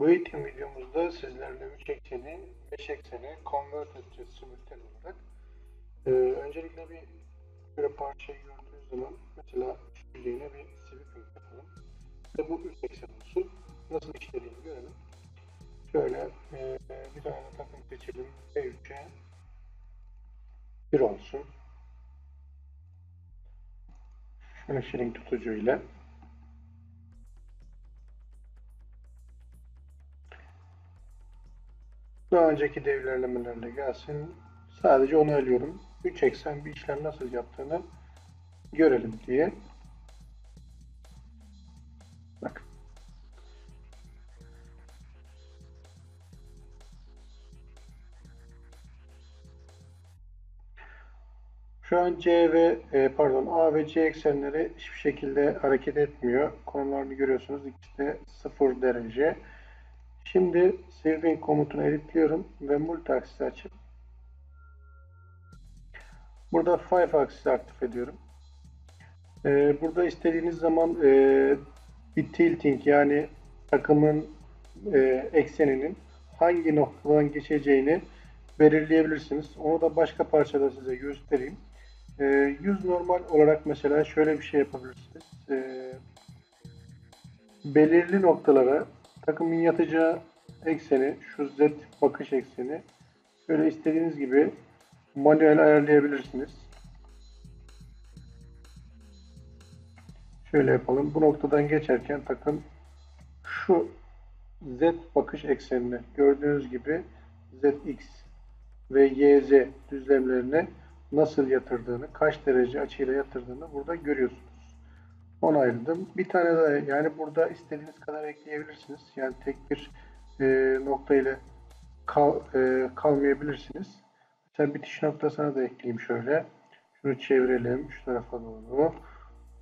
Bu eğitim videomuzda sizlerle 3 ekseni 5 eksene convert edeceğiz simultan olarak. Ee, öncelikle bir böyle parçayı gördüğünüz zaman mesela şu yüzeyine bir sweeping yapalım. Ve bu 3 eksen olsun. Nasıl işlediğini görelim. Şöyle e, bir tane takım seçelim. B3'e 1 olsun. Şöyle şirin tutucu Daha önceki devrilemelerle gelsin. Sadece onu alıyorum. 3 eksen bir işlem nasıl yaptığını görelim diye. Bak. Şu an C ve e, pardon A ve C eksenleri hiçbir şekilde hareket etmiyor. Konumlarını görüyorsunuz. İkisi de 0 derece. Şimdi Saving komutunu editliyorum ve multi-axis açıp burada 5 axis aktif ediyorum. Ee, burada istediğiniz zaman e, bir tilting yani takımın e, ekseninin hangi noktadan geçeceğini belirleyebilirsiniz. Onu da başka parçada size göstereyim. E, yüz normal olarak mesela şöyle bir şey yapabilirsiniz. E, belirli noktalara takımın yatacağı ekseni, şu Z bakış ekseni böyle istediğiniz gibi manuel ayarlayabilirsiniz. Şöyle yapalım. Bu noktadan geçerken takım şu Z bakış eksenini gördüğünüz gibi ZX ve YZ düzlemlerini nasıl yatırdığını, kaç derece açıyla yatırdığını burada görüyorsunuz onayladım. Bir tane daha yani burada istediğiniz kadar ekleyebilirsiniz. Yani tek bir e, nokta ile kal, e, kalmayabilirsiniz. Mesela bitiş noktasına da ekleyeyim şöyle. Şunu çevirelim şu tarafa doğru.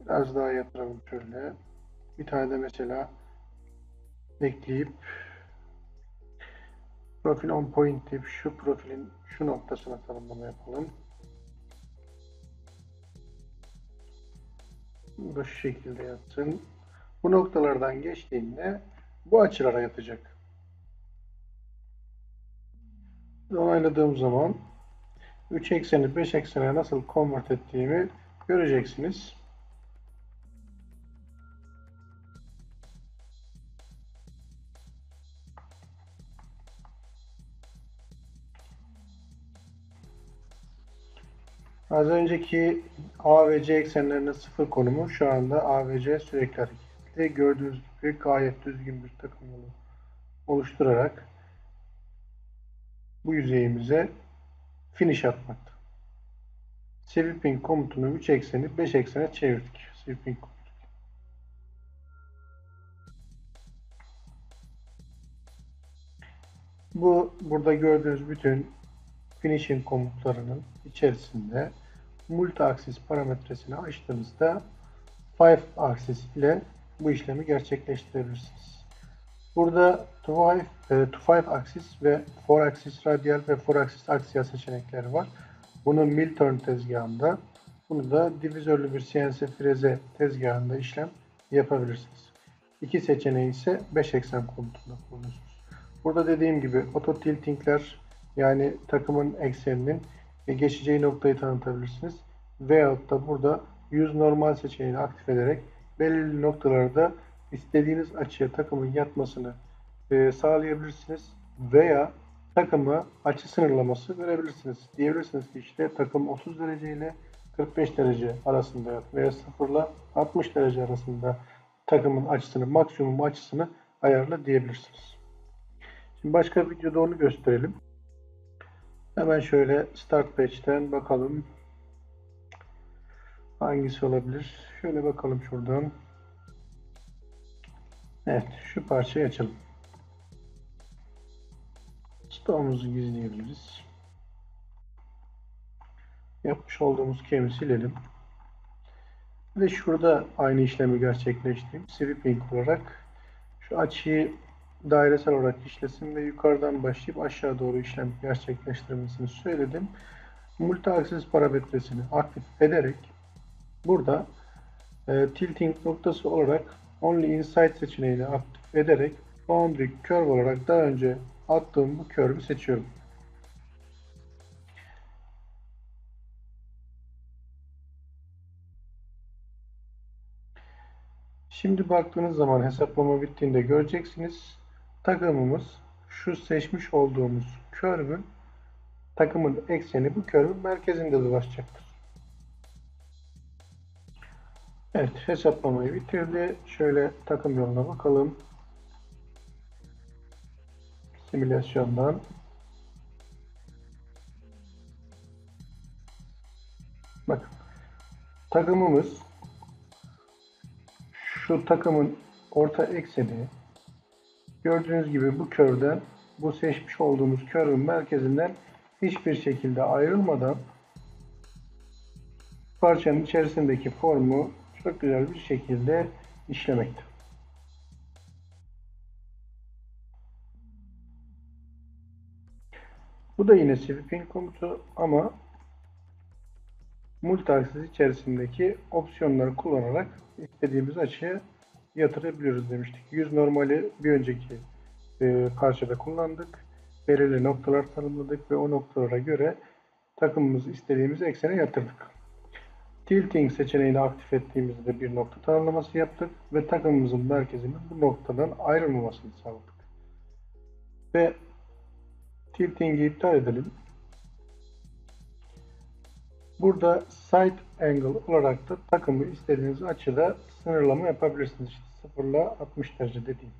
Biraz daha yatıralım şöyle. Bir tane de mesela ekleyip profil on point deyip şu profilin şu noktasına tanımlama yapalım. Bu şu şekilde yatsın. Bu noktalardan geçtiğinde bu açılara yatacak. Onayladığım zaman 3 ekseni 5 eksene nasıl convert ettiğimi göreceksiniz. Az önceki A ve C eksenlerinin sıfır konumu şu anda A ve C sürekli hareketli. Gördüğünüz gibi gayet düzgün bir takım yolu oluşturarak bu yüzeyimize finish atmakta. Sweeping komutunu 3 ekseni 5 eksene çevirdik. Sweeping komutu. Bu burada gördüğünüz bütün finishing komutlarının içerisinde multi-axis parametresini açtığınızda 5 axis ile bu işlemi gerçekleştirebilirsiniz. Burada to 5, e, to 5 axis ve 4 axis radial ve 4 axis axial seçenekleri var. Bunu Milturn tezgahında, bunu da divizörlü bir CNC freze tezgahında işlem yapabilirsiniz. İki seçeneği ise 5 eksen komutunda kullanıyorsunuz. Burada dediğim gibi auto tiltingler yani takımın ekseninin geçeceği noktayı tanıtabilirsiniz. Veyahut da burada yüz normal seçeneğini aktif ederek belirli noktalarda istediğiniz açıya takımın yatmasını e, sağlayabilirsiniz. Veya takımı açı sınırlaması verebilirsiniz. Diyebilirsiniz ki işte takım 30 derece ile 45 derece arasında yat veya 0 ile 60 derece arasında takımın açısını, maksimum açısını ayarla diyebilirsiniz. Şimdi başka bir videoda onu gösterelim. Hemen şöyle Start Page'den bakalım. Hangisi olabilir? Şöyle bakalım şuradan. Evet, şu parçayı açalım. Stoğumuzu gizleyebiliriz. Yapmış olduğumuz kemi silelim. Ve şurada aynı işlemi gerçekleştireyim. Sweeping olarak şu açıyı dairesel olarak işlesin ve yukarıdan başlayıp aşağı doğru işlem gerçekleştirmesini söyledim. Multi-axis parametresini aktif ederek burada e, tilting noktası olarak only inside seçeneğini aktif ederek boundary curve olarak daha önce attığım bu curve'ü seçiyorum. Şimdi baktığınız zaman hesaplama bittiğinde göreceksiniz. Takımımız şu seçmiş olduğumuz curve'ün takımın ekseni bu curve'ün merkezinde dolaşacaktır. Evet hesaplamayı bitirdi. Şöyle takım yoluna bakalım. Simülasyondan. Bakın takımımız şu takımın orta ekseni gördüğünüz gibi bu körden bu seçmiş olduğumuz körün merkezinden hiçbir şekilde ayrılmadan parçanın içerisindeki formu çok güzel bir şekilde işlemekte. Bu da yine sweeping komutu ama multi içerisindeki opsiyonları kullanarak istediğimiz açıya yatırabiliyoruz demiştik. Yüz normali bir önceki e, parçada kullandık. Belirli noktalar tanımladık ve o noktalara göre takımımızı istediğimiz eksene yatırdık. Tilting seçeneğini aktif ettiğimizde bir nokta tanımlaması yaptık ve takımımızın merkezinin bu noktadan ayrılmamasını sağladık. Ve tilting'i iptal edelim. Burada side angle olarak da takımı istediğiniz açıda sınırlama yapabilirsiniz. İşte 0 ile 60 derece dediğim.